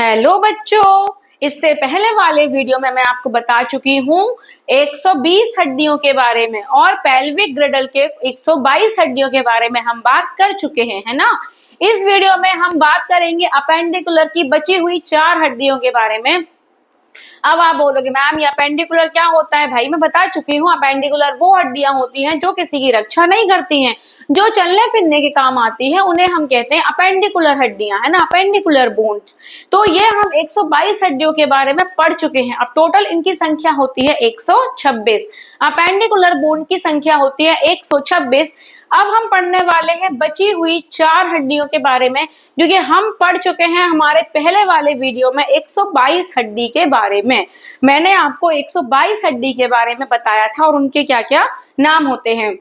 Hello बच्चों, इससे पहले वाले वीडियो में मैं आपको बता चुकी हूँ 120 हड्डियों के बारे में और पेल्विक ग्रेडल के 122 हड्डियों के बारे में हम बात कर चुके हैं, है ना? इस वीडियो में हम बात करेंगे अपेंडिकुलर की बची हुई चार हड्डियों के बारे में। अब आप बोलोगे, मैम, ये अपेंडिकुलर क्या होता है? भाई, मैं बता चुकी हूँ, अपेंडिकुलर वो हड्डियाँ होती हैं जो किसी की रक्षा नहीं करती हैं। जो चलने फिरने के काम आती है, उन्हें हम कहते हैं अपेंडिकुलर हड्डियाँ, है ना? अपेंडिकुलर बोन्स तो ये हम 122 हड्डियों के बारे में पढ़ चुके हैं। अब टोटल इनकी संख्या होती है 126 अपेंडिकुलर बोन की संख्या होती है 126 अब हम पढ़ने वाले हैं बची हुई चार हड्डियों के बारे में, जो कि हम पढ़ चुके हैं हमारे पहले वाले वीडियो में 122 हड्डी के बारे में। मैंने आपको 122 हड्डी के बारे में बताया था और उनके क्या क्या नाम होते हैं।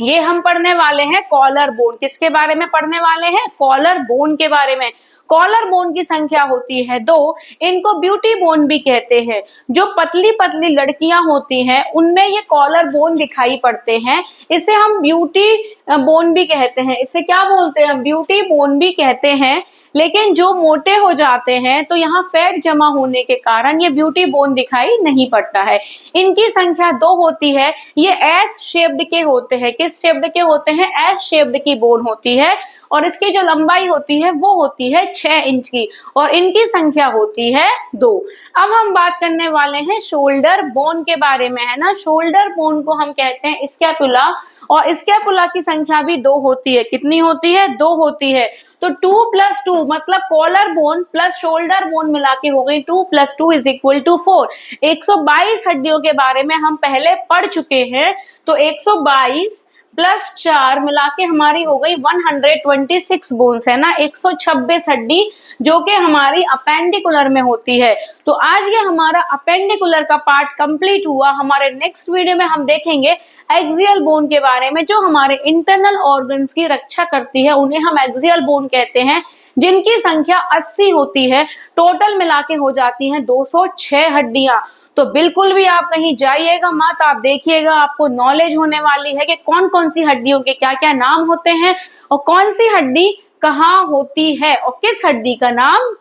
ये हम पढ़ने वाले हैं कॉलर बोन। किसके बारे में पढ़ने वाले हैं? कॉलर बोन के बारे में। कॉलर बोन की संख्या होती है दो। इनको ब्यूटी बोन भी कहते हैं। जो पतली पतली लड़कियाँ होती हैं, उनमें ये कॉलर बोन दिखाई पड़ते हैं। इसे हम ब्यूटी बोन भी कहते हैं। इसे क्या बोलते हैं? ब्यूटी बोन भी कहते हैं। लेकिन जो मोटे हो जाते हैं तो यहाँ फैट जमा होने के कारण ये ब्यूटी बोन दिखाई नहीं पड़ता है। इनकी संख्या दो होती है। ये एस शेप्ड के होते हैं। किस शेप्ड के होते हैं? एस शेप्ड की बोन होती है। और इसकी जो लंबाई होती है, वो होती है छह इंच की। और इनकी संख्या होती है दो। अब हम बात करने वाले हैं शोल्डर बोन के बारे में, है ना? शोल्डर बोन को हम कहते हैं स्कैपुला और स्कैपुला की संख्या भी दो होती है। कितनी होती है? दो होती है। तो टू प्लस टू मतलब collar bone plus shoulder bone मिला के हो गई two plus two is equal to four एक सौ बाईस हड्डियों के बारे में हम पहले पढ़ चुके हैं तो 122 प्लस चार मिला के हमारी हो गई 126 बोन्स है ना? 126 हड्डी जो कि हमारी अपेंडिकुलर में होती है। तो आज ये हमारा अपेंडिकुलर का पार्ट कंप्लीट हुआ। हमारे नेक्स्ट वीडियो में हम देखेंगे एक्सियल बोन के बारे में, जो हमारे इंटरनल ऑर्गन्स की रक्षा करती है। उन्हें हम एक्सियल बोन कहते हैं, जिनकी संख्या 80 होती है। टोटल मिला के हो जाती है 206 हड्डियाँ। तो बिल्कुल भी आप कहीं जाइएगा, मत आप देखिएगा, आपको नॉलेज होने वाली है कि कौन कौन सी हड्डियों के क्या क्या नाम होते हैं और कौन सी हड्डी कहाँ होती है और किस हड्डी का नाम